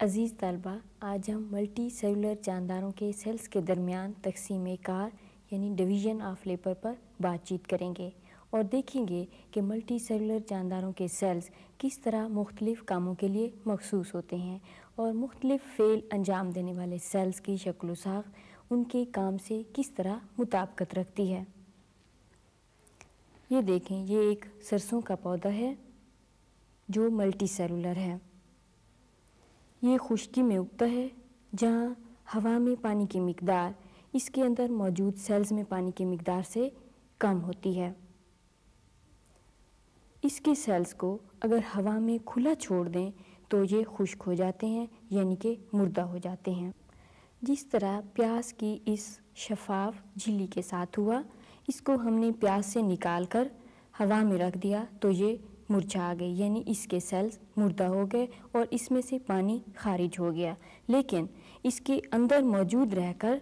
अज़ीज़ तलबा, आज हम मल्टी सेलुलर जानदारों के सेल्स के दरमियान तकसीम कार, यानी डिवीज़न ऑफ़ लेबर पर बातचीत करेंगे और देखेंगे कि मल्टी सेलुलर जानदारों के सेल्स किस तरह मुख्तलिफ़ कामों के लिए मखसूस होते हैं और मुख्तलिफ़ फ़ेल अंजाम देने वाले सेल्स की शक्ल साख उनके काम से किस तरह मुताबकत रखती है। ये देखें, ये एक सरसों का पौधा है जो मल्टी सेलुलर है। ये खुश्की में उगता है, जहाँ हवा में पानी की मकदार, इसके अंदर मौजूद सेल्स में पानी की मकदार से कम होती है। इसके सेल्स को अगर हवा में खुला छोड़ दें तो ये खुश्क हो जाते हैं, यानी कि मुर्दा हो जाते हैं। जिस तरह प्याज की इस शफाफ झिल्ली के साथ हुआ, इसको हमने प्याज से निकाल कर हवा में रख दिया तो ये मुरझा गई, यानी इसके सेल्स मुर्दा हो गए और इसमें से पानी खारिज हो गया। लेकिन इसके अंदर मौजूद रहकर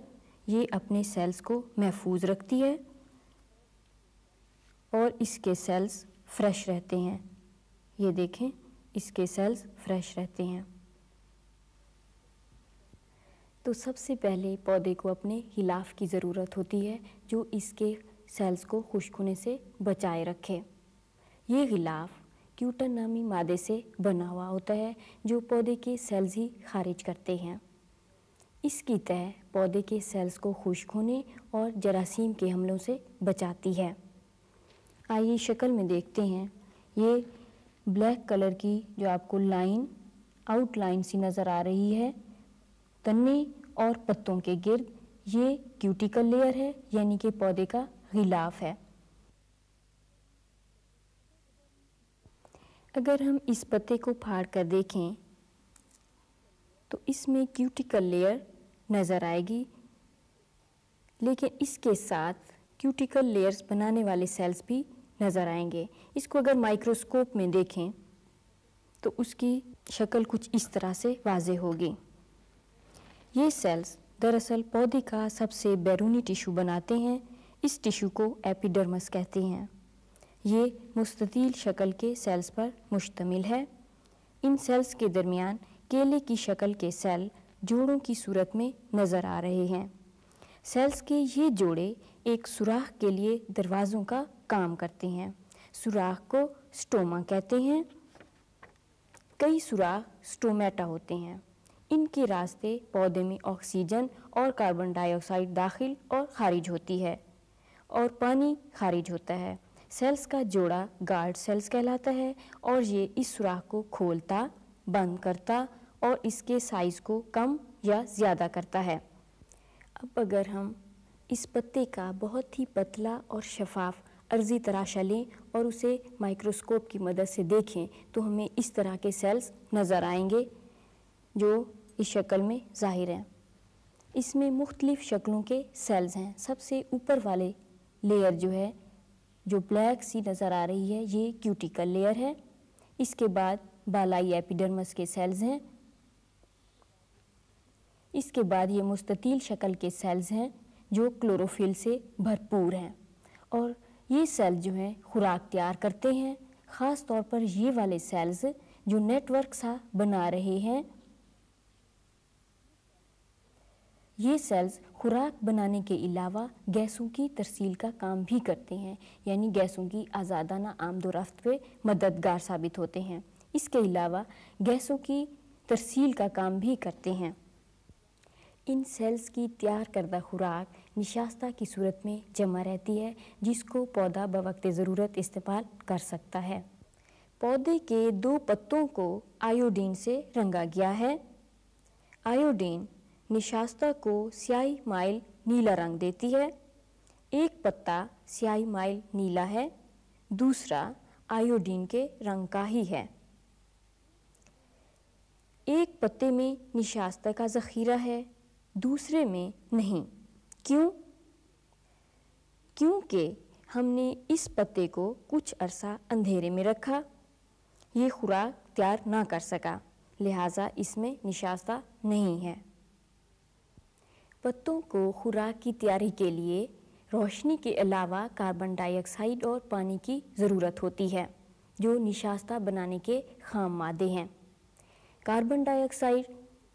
ये अपने सेल्स को महफूज रखती है और इसके सेल्स फ्रेश रहते हैं। ये देखें, इसके सेल्स फ्रेश रहते हैं। तो सबसे पहले पौधे को अपने हिलाफ की ज़रूरत होती है, जो इसके सेल्स को खुश्क होने से बचाए रखे। ये गिलाफ क्यूटन नामी मादे से बना हुआ होता है, जो पौधे के सेल्स ही खारिज करते हैं। इसकी तह पौधे के सेल्स को खुश्क होने और जरासीम के हमलों से बचाती है। आइए शक्ल में देखते हैं। ये ब्लैक कलर की जो आपको लाइन आउटलाइन सी नज़र आ रही है तने और पत्तों के गिर्द, ये क्यूटिकल लेयर है, यानी कि पौधे का गिलाफ है। अगर हम इस पत्ते को फाड़ कर देखें तो इसमें क्यूटिकल लेयर नज़र आएगी। लेकिन इसके साथ क्यूटिकल लेयर्स बनाने वाले सेल्स भी नज़र आएँगे। इसको अगर माइक्रोस्कोप में देखें तो उसकी शक्ल कुछ इस तरह से वाजे होगी। ये सेल्स दरअसल पौधे का सबसे बैरूनी टिश्यू बनाते हैं। इस टिश्यू को एपिडर्मस कहते हैं। ये मुस्ततील शक्ल के सेल्स पर मुश्तमिल है। इन सेल्स के दरमियान केले की शक्ल के सेल जोड़ों की सूरत में नज़र आ रहे हैं। सेल्स के ये जोड़े एक सुराख के लिए दरवाज़ों का काम करते हैं। सुराख को स्टोमा कहते हैं। कई सुराख स्टोमेटा होते हैं। इनके रास्ते पौधे में ऑक्सीजन और कार्बन डाइऑक्साइड दाखिल और खारिज होती है और पानी खारिज होता है। सेल्स का जोड़ा गार्ड सेल्स कहलाता है और ये इस सुराख को खोलता, बंद करता और इसके साइज़ को कम या ज़्यादा करता है। अब अगर हम इस पत्ते का बहुत ही पतला और शफाफ अर्जी तराशा लें और उसे माइक्रोस्कोप की मदद से देखें तो हमें इस तरह के सेल्स नज़र आएँगे जो इस शक्ल में ज़ाहिर हैं। इसमें मुख्तलिफ़ शक्लों के सेल्स हैं। सबसे ऊपर वाले लेयर जो है जो ब्लैक सी नज़र आ रही है, ये क्यूटिकल लेयर है। इसके बाद बालाई एपिडर्मस के सेल्स हैं। इसके बाद ये मुस्ततील शक्ल के सेल्स हैं, जो क्लोरोफिल से भरपूर हैं। और ये सेल जो हैं, खुराक तैयार करते हैं। ख़ास तौर पर ये वाले सेल्स जो नेटवर्क सा बना रहे हैं ये सेल्स खुराक बनाने के अलावा गैसों की तरसील का काम भी करते हैं, यानी गैसों की आज़ादाना आमदोरफ्त पे मददगार साबित होते हैं। इसके अलावा गैसों की तरसील का काम भी करते हैं। इन सेल्स की तैयार करदा खुराक निशास्ता की सूरत में जमा रहती है, जिसको पौधा बवक्त ज़रूरत इस्तेमाल कर सकता है। पौधे के दो पत्तों को आयोडीन से रंगा गया है। आयोडीन निशास्ता को स्याही माइल नीला रंग देती है। एक पत्ता स्याही माइल नीला है, दूसरा आयोडीन के रंग का ही है। एक पत्ते में निशास्ता का ज़ख़ीरा है, दूसरे में नहीं। क्यों? क्योंकि हमने इस पत्ते को कुछ अरसा अंधेरे में रखा। ये खुराक तैयार ना कर सका, लिहाजा इसमें निशास्ता नहीं है। पत्तों को खुराक की तैयारी के लिए रोशनी के अलावा कार्बन डाइऑक्साइड और पानी की ज़रूरत होती है, जो निशास्ता बनाने के खाम मादे हैं। कार्बन डाइऑक्साइड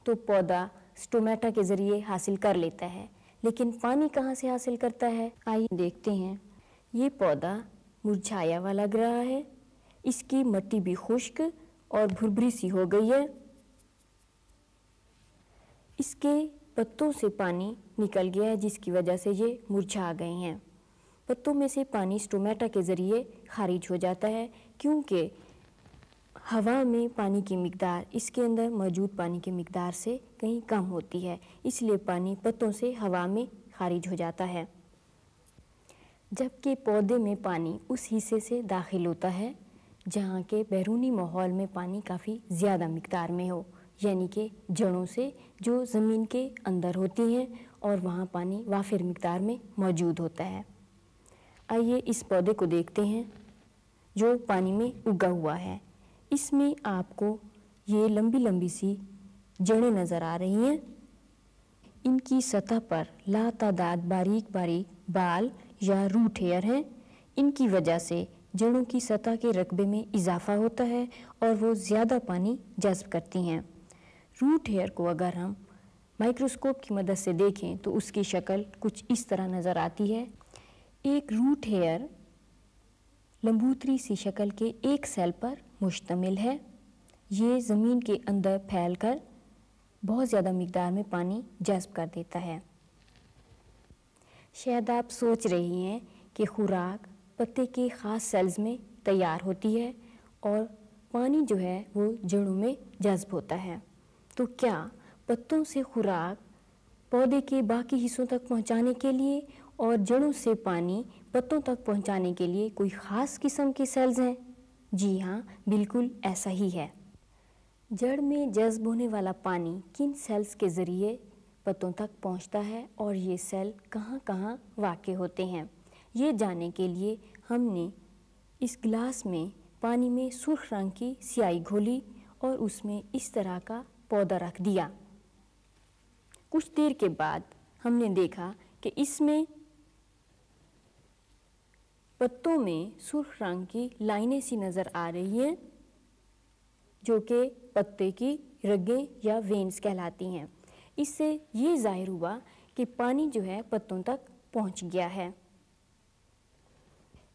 तो पौधा स्टोमेटा के ज़रिए हासिल कर लेता है, लेकिन पानी कहाँ से हासिल करता है? आइए देखते हैं। ये पौधा मुरझाया हुआ लग रहा है। इसकी मट्टी भी खुश्क और भुरभुरी सी हो गई है। इसके पत्तों से पानी निकल गया है, जिसकी वजह से ये मुरझा गए हैं। पत्तों में से पानी स्टोमेटा के ज़रिए खारिज हो जाता है, क्योंकि हवा में पानी की मकदार, इसके अंदर मौजूद पानी की मकदार से कहीं कम होती है, इसलिए पानी पत्तों से हवा में खारिज हो जाता है। जबकि पौधे में पानी उस हिस्से से दाखिल होता है, जहाँ के बैरूनी माहौल में पानी काफ़ी ज़्यादा मकदार में हो। यानी कि जड़ों से जो ज़मीन के अंदर होती हैं और वहाँ पानी वाफिर मकदार में मौजूद होता है। आइए इस पौधे को देखते हैं, जो पानी में उगा हुआ है। इसमें आपको ये लंबी लंबी सी जड़ें नज़र आ रही हैं। इनकी सतह पर लातादाद बारीक बारीक बाल या रूट हेयर हैं। इनकी वजह से जड़ों की सतह के रकबे में इजाफा होता है और वो ज़्यादा पानी जज्ब करती हैं। रूट हेयर को अगर हम माइक्रोस्कोप की मदद से देखें तो उसकी शक्ल कुछ इस तरह नज़र आती है। एक रूट हेयर लंबूतरी सी शक्ल के एक सेल पर मुश्तमिल है। ये ज़मीन के अंदर फैलकर बहुत ज़्यादा मकदार में पानी जज्ब कर देता है। शायद आप सोच रही हैं कि खुराक पत्ते के ख़ास सेल्स में तैयार होती है और पानी जो है वो जड़ों में जज्ब होता है। तो क्या पत्तों से खुराक, पौधे के बाकी हिस्सों तक पहुँचाने के लिए और जड़ों से पानी पत्तों तक पहुँचाने के लिए कोई ख़ास किस्म के सेल्स हैं? जी हाँ बिल्कुल ऐसा ही है। जड़ में जज्ब होने वाला पानी किन सेल्स के ज़रिए पत्तों तक पहुँचता है और ये सेल कहाँ कहाँ वाक़ होते हैं? ये जानने के लिए हमने इस गिलास में पानी में सुर्ख रंग की स्याही घोली और उसमें इस तरह का पौधा रख दिया। कुछ देर के बाद हमने देखा कि इसमें पत्तों में सुर्ख रंग की लाइनें सी नज़र आ रही हैं, जो कि पत्ते की रगें या वेन्स कहलाती हैं। इससे ये ज़ाहिर हुआ कि पानी जो है पत्तों तक पहुँच गया है।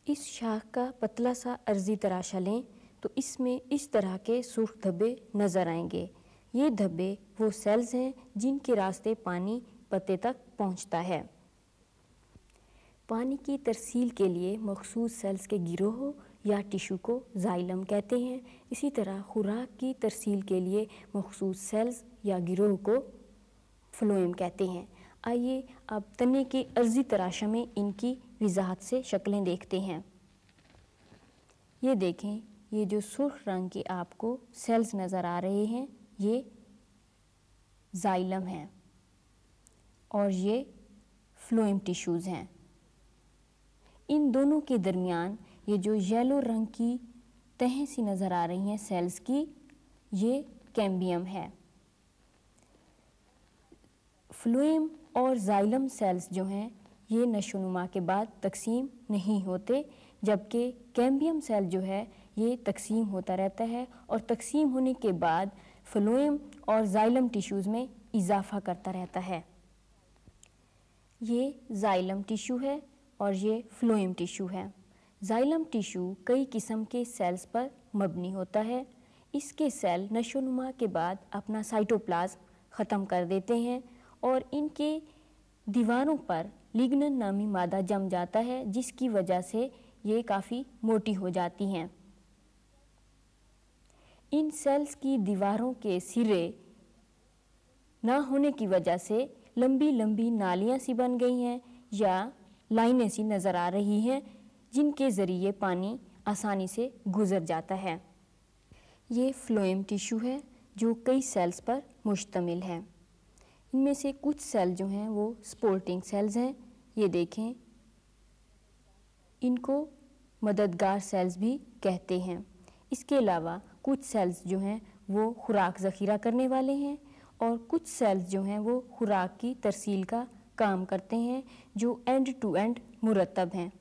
इस शाख का पतला सा अर्जी तराशा लें तो इसमें इस तरह के सुर्ख धब्बे नज़र आएँगे। ये धब्बे वो सेल्स हैं जिनके रास्ते पानी पत्ते तक पहुँचता है। पानी की तरसील के लिए मखसूस सेल्स के गिरोह या टिशू को जाइलम कहते हैं। इसी तरह खुराक की तरसील के लिए मखसूस सेल्स या गिरोह को फ्लोएम कहते हैं। आइए अब तने के अर्जी तराशा में इनकी वजाहत से शक्लें देखते हैं। ये देखें, ये जो सुर्ख रंग के आपको सेल्स नज़र आ रहे हैं ये जाइलम हैं और ये फ्लोएम टिश्यूज़ हैं। इन दोनों के दरमियान ये जो येलो रंग की तहें सी नज़र आ रही हैं सेल्स की, ये कैम्बियम है। फ्लोएम और जाइलम सेल्स जो हैं, ये नशोनुमा के बाद तकसीम नहीं होते, जबकि कैम्बियम सेल जो है, ये तकसीम होता रहता है और तकसीम होने के बाद फ्लोएम और जाइलम टिश्यूज़ में इजाफा करता रहता है। ये जाइलम टिश्यू है और ये फ्लोएम टिश्यू है। जाइलम टिश्यू कई किस्म के सेल्स पर मबनी होता है। इसके सेल नशोनुमा के बाद अपना साइटोप्लाज्म ख़त्म कर देते हैं और इनके दीवारों पर लिग्नन नामी मादा जम जाता है, जिसकी वजह से ये काफ़ी मोटी हो जाती हैं। इन सेल्स की दीवारों के सिरे ना होने की वजह से लंबी लंबी नालियाँ सी बन गई हैं या लाइनें सी नज़र आ रही हैं, जिनके ज़रिए पानी आसानी से गुज़र जाता है। ये फ्लोएम टिश्यू है, जो कई सेल्स पर मुश्तमिल है। इनमें से कुछ सेल जो हैं, वो स्पोर्टिंग सेल्स हैं। ये देखें, इनको मददगार सेल्स भी कहते हैं। इसके अलावा कुछ सेल्स जो हैं वो खुराक ज़ख़ीरा करने वाले हैं और कुछ सेल्स जो हैं वो खुराक की तरसील का काम करते हैं, जो एंड टू एंड मुरतब हैं।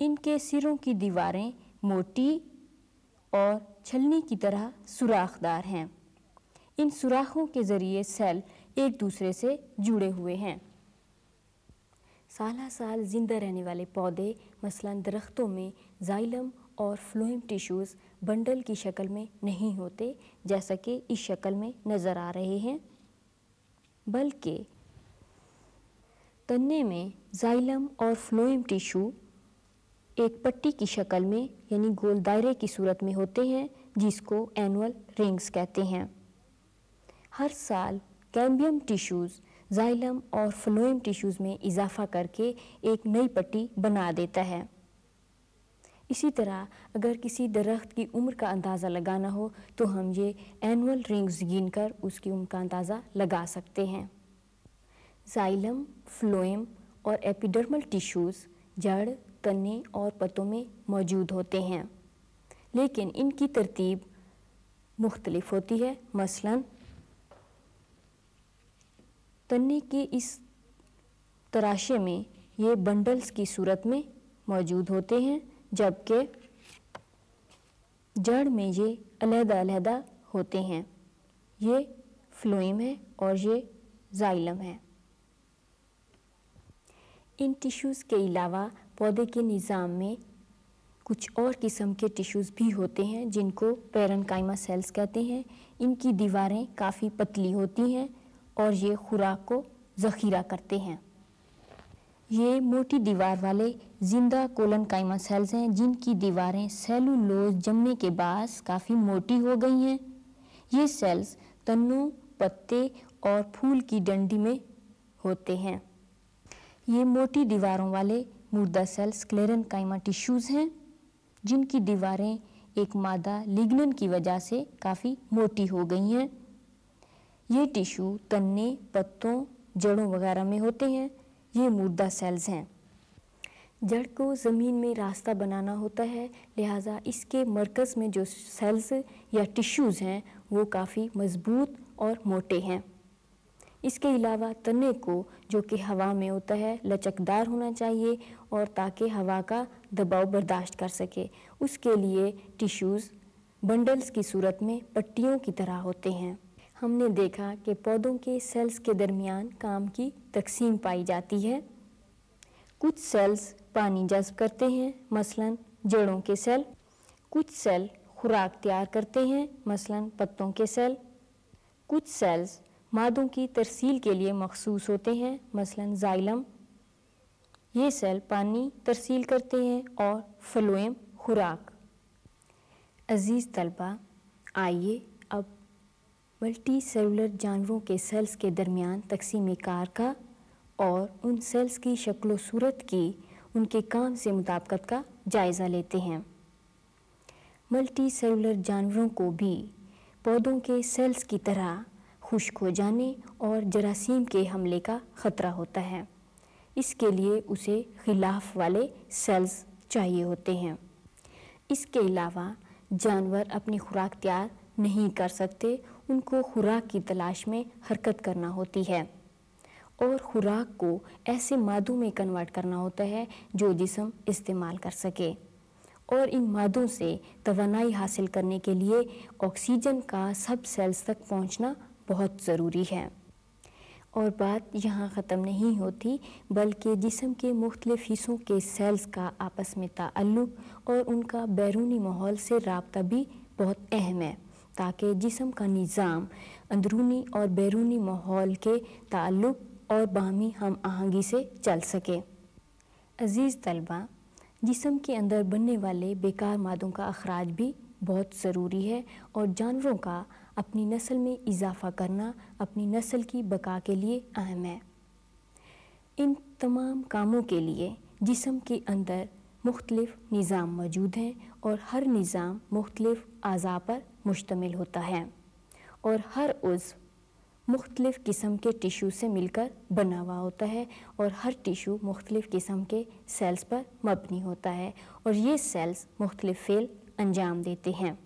इनके सिरों की दीवारें मोटी और छलनी की तरह सुराखदार हैं। इन सुराखों के ज़रिए सेल एक दूसरे से जुड़े हुए हैं। साल साल ज़िंदा रहने वाले पौधे मसलन दरख्तों में जाइलम और फ्लोइम टिश्यूज़ बंडल की शक्ल में नहीं होते, जैसा कि इस शक्ल में नज़र आ रहे हैं। बल्कि तन्ने में जाइलम और फ्लोइम टिश्यू एक पट्टी की शक्ल में, यानी गोल दायरे की सूरत में होते हैं, जिसको एनुअल रिंग्स कहते हैं। हर साल कैम्बियम टिश्यूज़ जाइलम और फ्लोइम टिश्यूज़ में इजाफा करके एक नई पट्टी बना देता है। इसी तरह, अगर किसी दरख्त की उम्र का अंदाज़ा लगाना हो तो हम ये एनुअल रिंग्स गिन कर उसकी उम्र का अंदाज़ा लगा सकते हैं। जाइलम फ्लोएम और एपिडर्मल टिश्यूज़ जड़ तने और पत्तों में मौजूद होते हैं। लेकिन इनकी तरतीब मुख्तलिफ़ होती है, मसलन तने के इस तराशे में ये बंडल्स की सूरत में मौजूद होते हैं। जबकि जड़ में ये अलहदा-अलहदा होते हैं। ये फ्लोइम है और ये जाइलम है। इन टिश्यूज़ के अलावा पौधे के निज़ाम में कुछ और किस्म के टिश्यूज़ भी होते हैं, जिनको पेरनकाइमा सेल्स कहते हैं। इनकी दीवारें काफ़ी पतली होती हैं और ये खुराक को ज़ख़ीरा करते हैं। ये मोटी दीवार वाले ज़िंदा कोलन काइमा सेल्स हैं, जिनकी दीवारें सेलुलोज जमने के बाद काफ़ी मोटी हो गई हैं। ये सेल्स तन्नों, पत्ते और फूल की डंडी में होते हैं। ये मोटी दीवारों वाले मुर्दा सेल्स क्लेरन काइमा टिश्यूज़ हैं, जिनकी दीवारें एक मादा लिग्नन की वजह से काफ़ी मोटी हो गई हैं। ये टिश्यू तन्ने, पत्तों, जड़ों वगैरह में होते हैं। ये मुर्दा सेल्स हैं। जड़ को ज़मीन में रास्ता बनाना होता है, लिहाजा इसके मरकज़ में जो सेल्स या टिश्यूज़ हैं, वो काफ़ी मज़बूत और मोटे हैं। इसके अलावा तने को, जो कि हवा में होता है, लचकदार होना चाहिए और ताकि हवा का दबाव बर्दाश्त कर सके। उसके लिए टिश्यूज़ बंडल्स की सूरत में पट्टियों की तरह होते हैं। हमने देखा कि पौधों के सेल्स के दरमियान काम की तकसीम पाई जाती है। कुछ सेल्स पानी जज्ब करते हैं, मसलन जड़ों के सेल कुछ सेल खुराक तैयार करते हैं, मसलन पत्तों के सेल कुछ सेल्स मादों की तरसील के लिए मखसूस होते हैं, मसलन जाइलम ये सेल पानी तरसील करते हैं और फ्लोएम खुराक। अज़ीज़ तलबा, आइए मल्टी सेलुलर जानवरों के सेल्स के दरमियान तकसीम कार का और उन सेल्स की शक्ल सूरत की उनके काम से मुताबकत का जायज़ा लेते हैं। मल्टी सेलुलर जानवरों को भी पौधों के सेल्स की तरह खुश्क हो जाने और जरासीम के हमले का ख़तरा होता है। इसके लिए उसे खिलाफ वाले सेल्स चाहिए होते हैं। इसके अलावा जानवर अपनी खुराक तैयार नहीं कर सकते उनको खुराक की तलाश में हरकत करना होती है। और खुराक को ऐसे मादों में कन्वर्ट करना होता है जो जिसम इस्तेमाल कर सके। और इन मादों से तोानाई हासिल करने के लिए ऑक्सीजन का सब सेल्स तक पहुँचना बहुत ज़रूरी है। और बात यहाँ ख़त्म नहीं होती, बल्कि जिसम के मुख्तलिफ़ हिस्सों के सेल्स का आपस में ताल्लुक़ और उनका बैरूनी माहौल से रबता भी बहुत अहम है। ताकि जिसम का निज़ाम, अंदरूनी और बैरूनी माहौल के ताल्लुक़ और बाहमी हम आहंगी से चल सके। अज़ीज़ तलबा, जिसम के अंदर बनने वाले बेकार मादों का अखराज भी बहुत ज़रूरी है और जानवरों का अपनी नस्ल में इजाफ़ा करना अपनी नस्ल की बका के लिए अहम है। इन तमाम कामों के लिए जिसम के अंदर मुख्तलिफ़ निज़ाम मौजूद हैं और हर निज़ाम मुख्तलिफ़ अज़ा पर मुश्तमिल होता है और हर उज़ मुख्तलिफ़ किस्म के टिशू से मिलकर बना हुआ होता है और हर टिशू मुख्तलिफ़ किस्म के सेल्स पर मबनी होता है और ये सेल्स मुख्तलिफ़ फेल अंजाम देते हैं।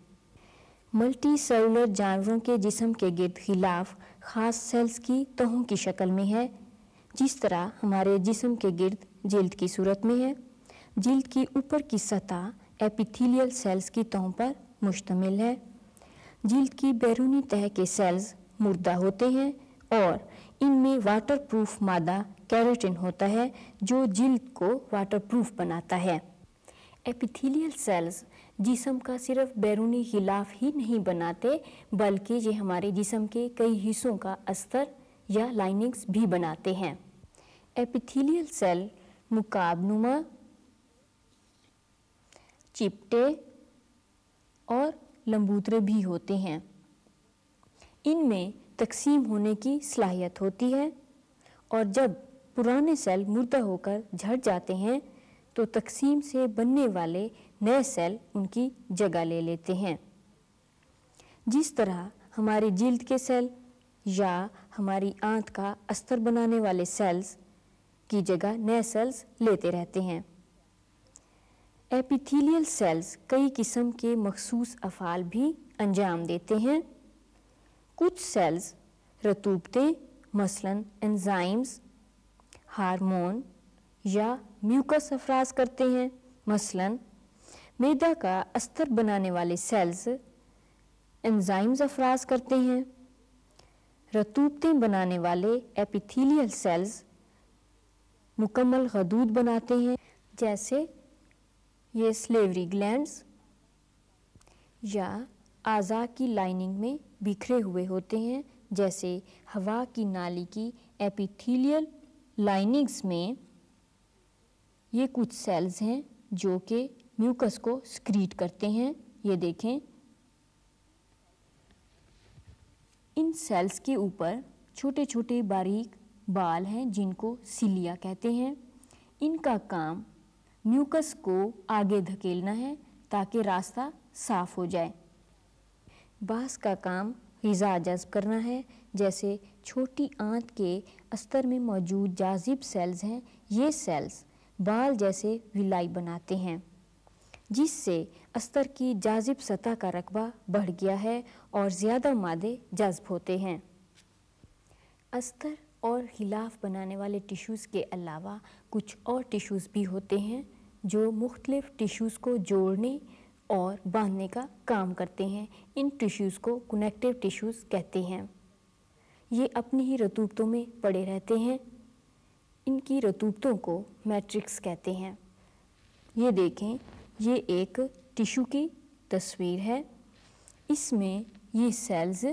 मल्टी सेलुलर जानवरों के जिसम के गिर्द खिलाफ ख़ास सेल्स की तहों की शक्ल में है। जिस तरह हमारे जिसम के गिर्द जल्द की सूरत में है, जल्द की ऊपर की सतह एपिथेलियल सेल्स की तहों पर मुश्तमिल है। जल्द की बैरूनी तह के सेल्स मुर्दा होते हैं और इनमें वाटरप्रूफ मादा कैरेटिन होता है, जो जिल्द को वाटरप्रूफ बनाता है। एपिथेलियल सेल्स जिसम का सिर्फ़ बैरूनी गिलाफ ही नहीं बनाते, बल्कि ये हमारे जिसम के कई हिस्सों का अस्तर या लाइनिंग्स भी बनाते हैं। एपिथेलियल सेल मुकाबनुमा, चिपटे और लंबूतरे भी होते हैं। इनमें तकसीम होने की सलाहियत होती है और जब पुराने सेल मुर्दा होकर झड़ जाते हैं तो तकसीम से बनने वाले नए सेल उनकी जगह ले लेते हैं। जिस तरह हमारी जिल्द के सेल या हमारी आंत का अस्तर बनाने वाले सेल्स की जगह नए सेल्स लेते रहते हैं। एपिथेलियल सेल्स कई किस्म के मखसूस अफ़ाल भी अंजाम देते हैं। कुछ सेल्स रतूबतें, मसलन एंजाइम्स, हार्मोन या म्यूकस अफराज करते हैं। मसलन मैदा का अस्तर बनाने वाले सेल्स एंजाइम्स अफराज करते हैं। रतूबतें बनाने वाले एपिथेलियल सेल्स मुकम्मल गदूद बनाते हैं, जैसे ये स्लेवरी ग्लैंड्स या आज़ा की लाइनिंग में बिखरे हुए होते हैं, जैसे हवा की नाली की एपिथेलियल लाइनिंग्स में ये कुछ सेल्स हैं जो कि म्यूकस को स्क्रीट करते हैं। ये देखें। इन सेल्स के ऊपर छोटे छोटे बारीक बाल हैं जिनको सिलिया कहते हैं। इनका काम म्यूकस को आगे धकेलना है ताकि रास्ता साफ़ हो जाए। बास का काम गज़ा जज्ब करना है। जैसे छोटी आंत के अस्तर में मौजूद जाजिब सेल्स हैं, ये सेल्स बाल जैसे विलाई बनाते हैं, जिससे अस्तर की जाजिब सतह का रकबा बढ़ गया है और ज़्यादा मादे जज्ब होते हैं। अस्तर और खिलाफ बनाने वाले टिश्यूज़ के अलावा कुछ और टिश्यूज़ भी होते हैं, जो मुख्तलिफ़ टिश्यूज़ को जोड़ने और बांधने का काम करते हैं। इन टिश्यूज़ को कनेक्टिव टिश्यूज़ कहते हैं। ये अपनी ही रतूबतों में पड़े रहते हैं। इनकी रतूबतों को मैट्रिक्स कहते हैं। ये देखें, ये एक टिशू की तस्वीर है। इसमें ये सेल्स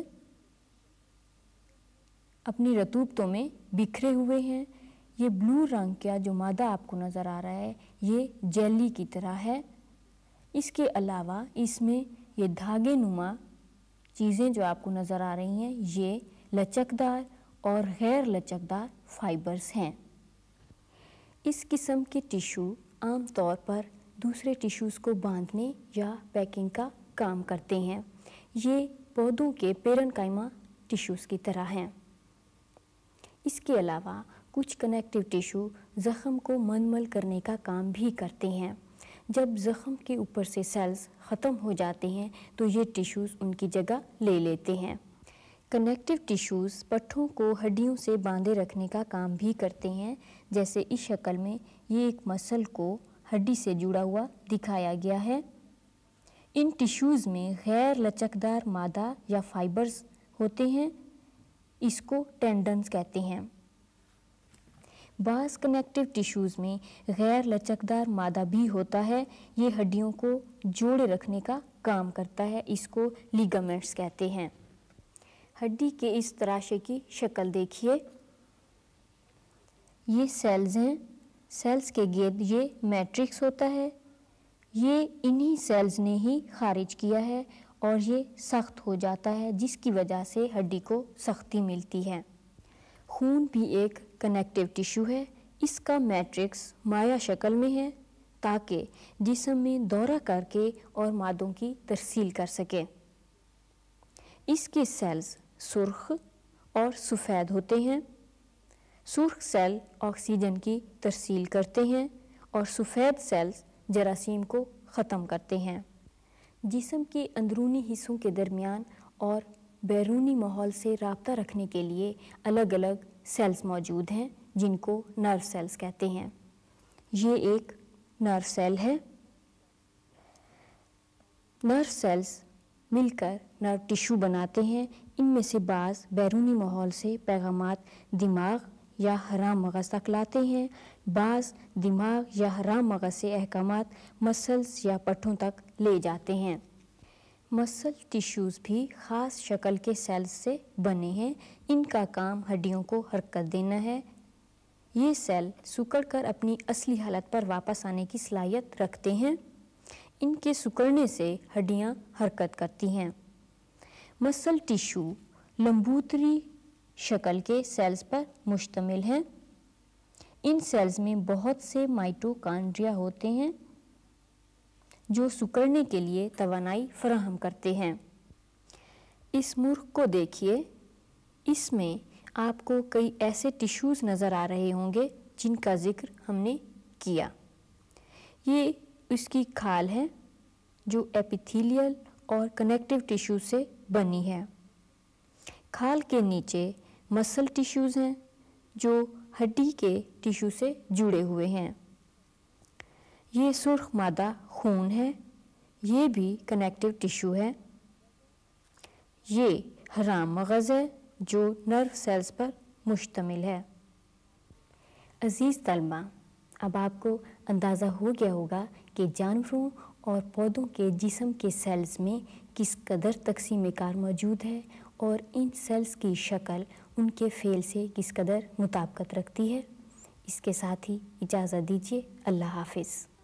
अपनी रतूबतों में बिखरे हुए हैं। ये ब्लू रंग का जो मादा आपको नज़र आ रहा है, ये जेली की तरह है। इसके अलावा इसमें ये धागे नुमा चीज़ें जो आपको नज़र आ रही हैं, ये लचकदार और गैर लचकदार फाइबर्स हैं। इस किस्म के टिशू आम तौर पर दूसरे टिश्यूज़ को बांधने या पैकिंग का काम करते हैं। ये पौधों के पेरन कायमा टिश्यूज़ की तरह हैं। इसके अलावा कुछ कनेक्टिव टिश्यू ज़ख़म को मनमल करने का काम भी करते हैं। जब ज़ख़म के ऊपर से सेल्स ख़त्म हो जाते हैं तो ये टिश्यूज़ उनकी जगह ले लेते हैं। कनेक्टिव टिश्यूज़ पट्ठों को हड्डियों से बांधे रखने का काम भी करते हैं। जैसे इस शक्ल में ये एक मसल को हड्डी से जुड़ा हुआ दिखाया गया है। इन टिश्यूज़ में गैर लचकदार मादा या फाइबर्स होते हैं। इसको टेंडन्स कहते हैं। बास कनेक्टिव टिश्यूज़ में गैर लचकदार मादा भी होता है। ये हड्डियों को जोड़े रखने का काम करता है, इसको लिगामेंट्स कहते हैं। हड्डी के इस तराशे की शक्ल देखिए। ये सेल्स हैं। सेल्स के गेद ये मैट्रिक्स होता है। ये इन्हीं सेल्स ने ही खारिज किया है और ये सख्त हो जाता है, जिसकी वजह से हड्डी को सख्ती मिलती है। खून भी एक कनेक्टिव टिश्यू है। इसका मैट्रिक्स माया शक्ल में है, ताकि जिसम में दौरा करके और मादों की तरसील कर सके। इसके सेल्स सुर्ख और सफ़ेद होते हैं। सुर्ख सेल ऑक्सीजन की तरसील करते हैं और सफ़ेद सेल्स जरासीम को ख़त्म करते हैं। जिसम के अंदरूनी हिस्सों के दरमियान और बैरूनी माहौल से रबता रखने के लिए अलग अलग सेल्स मौजूद हैं, जिनको नर्व सेल्स कहते हैं। ये एक नर्व सेल है। नर्व सेल्स मिलकर नर्व टिश्यू बनाते हैं। इनमें से बाज़ बैरूनी माहौल से पैगाम दिमाग या हराम मगज़ तक लाते हैं। बाज़ दिमाग या हराम मगज़ से अहकाम मसल्स या पट्टों तक ले जाते हैं। मसल टिश्यूज़ भी ख़ास शक्ल के सेल्स से बने हैं। इनका काम हड्डियों को हरकत देना है। ये सेल सुकड़ कर अपनी असली हालत पर वापस आने की सलाहियत रखते हैं। इनके सुकड़ने से हड्डियाँ हरकत करती हैं। मसल टिश्यू लंबूतरी शक्ल के सेल्स पर मुश्तमिल हैं। इन सेल्स में बहुत से माइटोकांड्रिया होते हैं। जो सुकड़ने के लिए तवानाई फराहम करते हैं। इस मुर्ख को देखिए। इसमें आपको कई ऐसे टिश्यूज़ नज़र आ रहे होंगे जिनका ज़िक्र हमने किया। ये इसकी खाल है, जो एपिथीलियल और कनेक्टिव टिश्यू से बनी है। खाल के नीचे मसल टिश्यूज़ हैं, जो हड्डी के टिश्यू से जुड़े हुए हैं। ये सुर्ख मादा खून है, ये भी कनेक्टिव टिश्यू है। ये हराम मगज़ है, जो नर्व सेल्स पर मुश्तमिल है। अज़ीज़ तलबा, अब आपको अंदाज़ा हो गया होगा कि जानवरों और पौधों के जिसम के सेल्स में किस कदर तकसीम कार मौजूद है और इन सेल्स की शक्ल उनके फेल से किस कदर मुताबकत रखती है। इसके साथ ही इजाज़त दीजिए, अल्लाह हाफिज़।